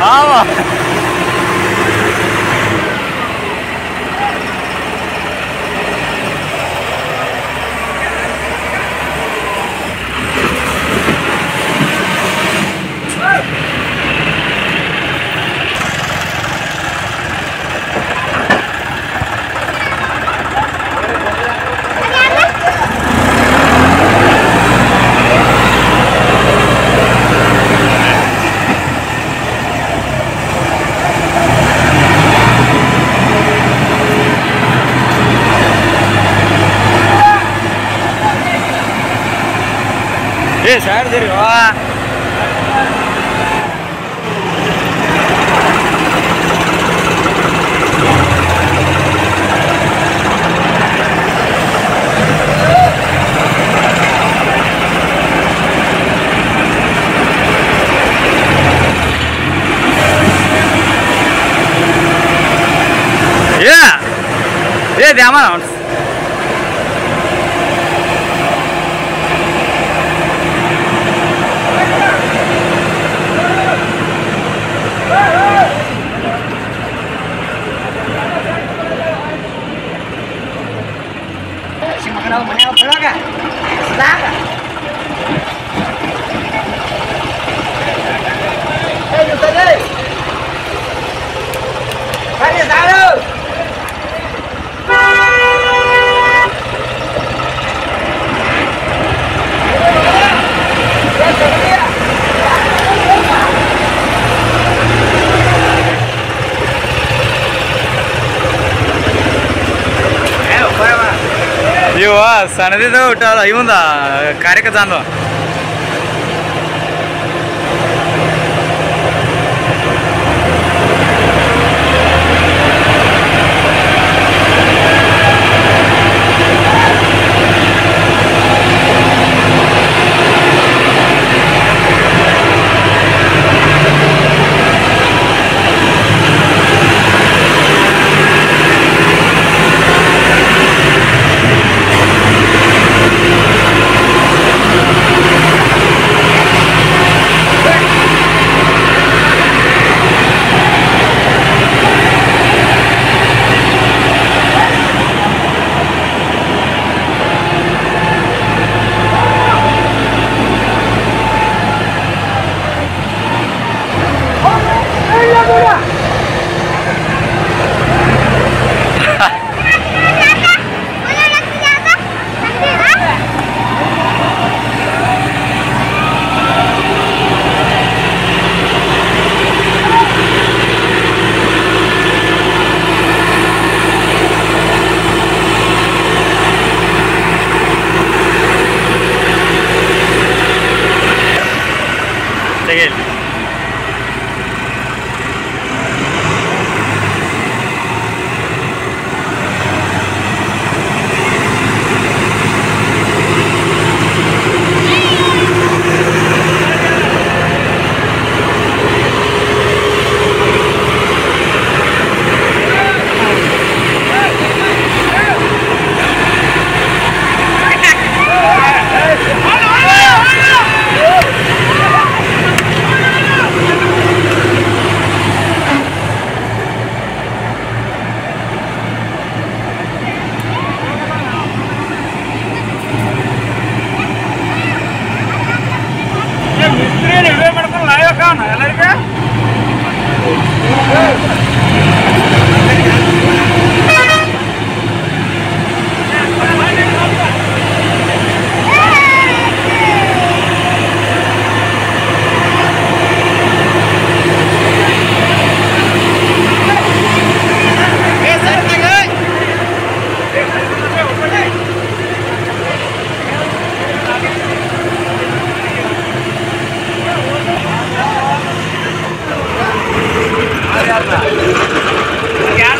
Ah, mano. Herdir, herdir. Aa. Yeah. Yeah, they are around. đâu mà heo vlog à Slack à. ನೀವು ಸಣ್ಣದಿದ್ದು ಊಟ ಇವಂದ ಕಾರ್ಯಕ್ಕೆ ಜಾನು Seguir. ತೆಗೀಲಿ क्या